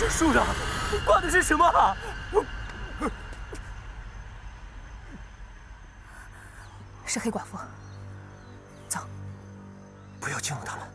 这树上挂的是什么？啊是黑寡妇。走，不要惊动他们。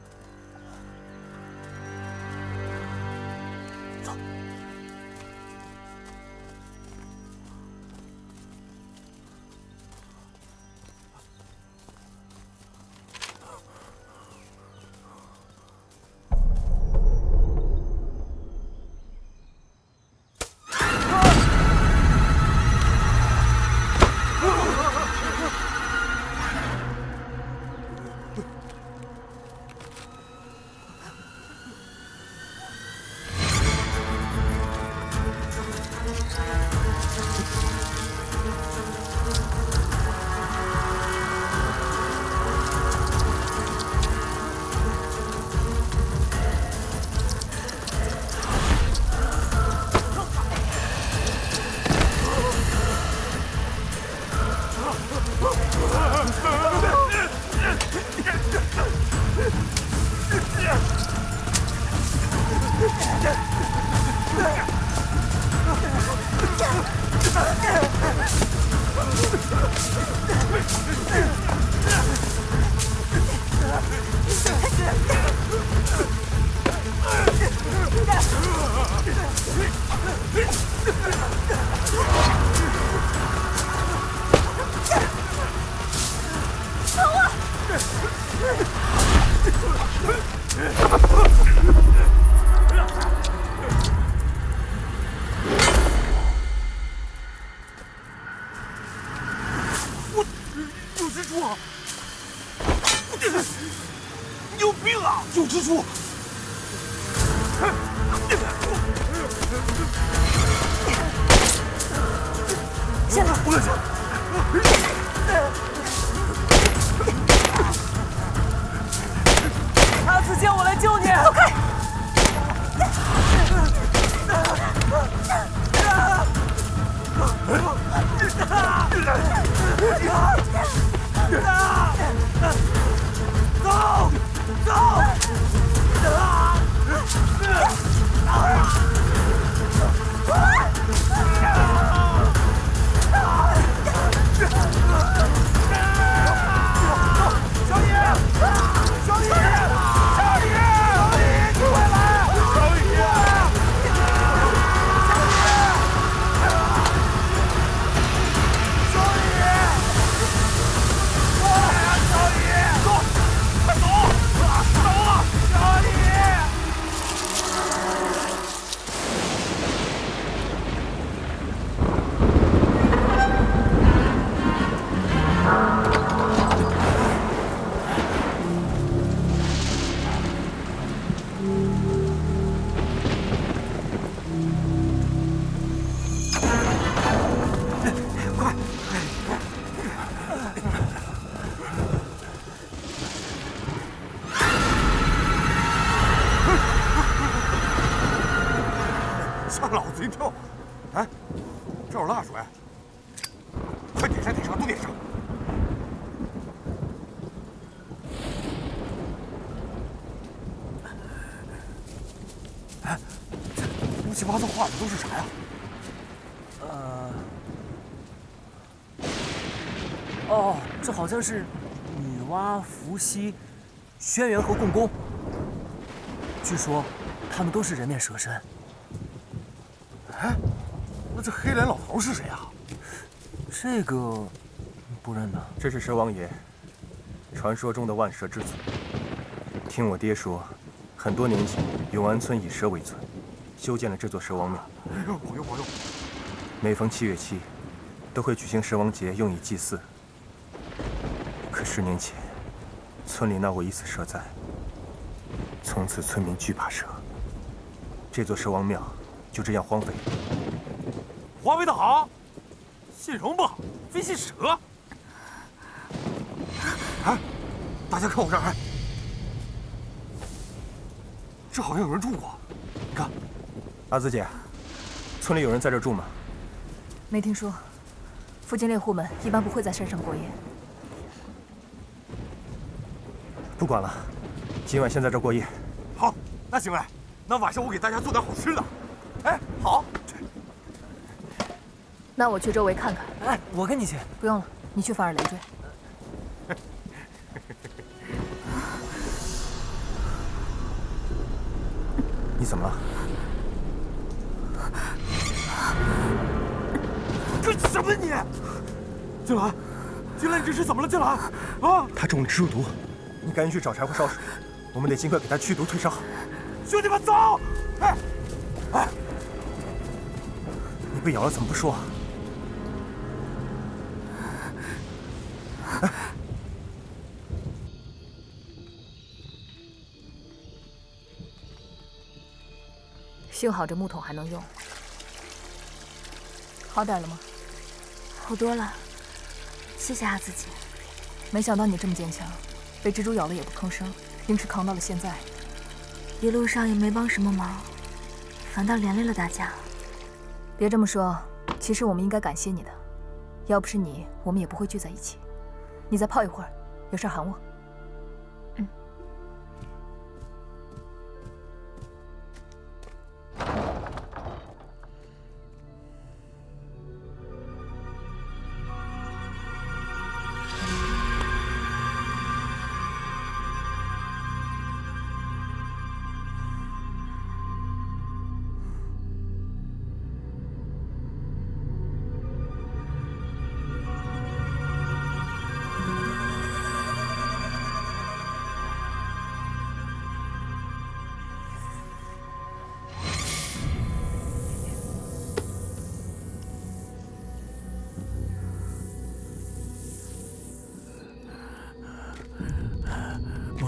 Ah! 别上！哎，这乌七八糟画的都是啥呀？呃，哦，这好像是女娲、伏羲、轩辕和共工。据说他们都是人面蛇身。哎，那这黑脸老头是谁啊？这个不认呢。这是蛇王爷，传说中的万蛇之祖。听我爹说，很多年前永安村以蛇为尊，修建了这座蛇王庙。哎呦，保佑保佑！每逢七月七，都会举行蛇王节，用以祭祀。可十年前，村里闹过一次蛇灾，从此村民惧怕蛇，这座蛇王庙就这样荒废。荒废的好，信龙不好，非信蛇。哎，大家看我这儿，哎，这好像有人住过，你看。阿紫姐，村里有人在这住吗？没听说，附近猎户们一般不会在山上过夜。不管了，今晚先在这过夜。好，那行嘞，那晚上我给大家做点好吃的。哎，好。那我去周围看看。哎，我跟你去。不用了，你去反尔雷追。你怎么了？干什么你？金兰，金兰，你这是怎么了？金兰，啊！他中了蜘蛛毒，你赶紧去找柴火烧水，我们得尽快给他驱毒退烧。兄弟们，走！哎，哎，你被咬了怎么不说？幸好这木桶还能用，好点了吗？好多了，谢谢阿紫姐。没想到你这么坚强，被蜘蛛咬了也不吭声，硬是扛到了现在。一路上也没帮什么忙，反倒连累了大家。别这么说，其实我们应该感谢你的，要不是你，我们也不会聚在一起。你再泡一会儿，有事喊我。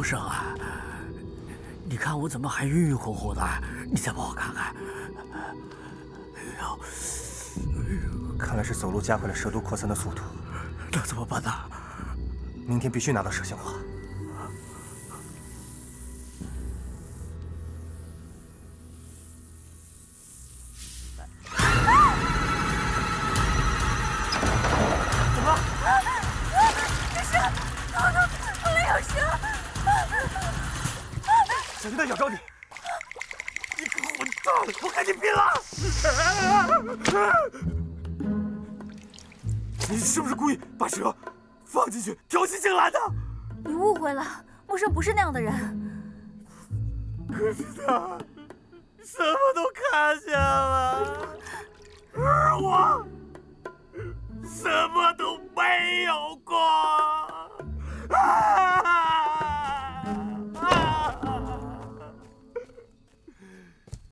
生啊，你看我怎么还晕晕乎乎的？你再帮我看看。哎呦，看来是走路加快了蛇毒扩散的速度。那怎么办呢？明天必须拿到蛇形花。小心它咬着你！你个混蛋！我跟你拼了！你是不是故意把蛇放进去调戏静兰的？你误会了，木生不是那样的人。可是他什么都看见了，而我什么都没有过。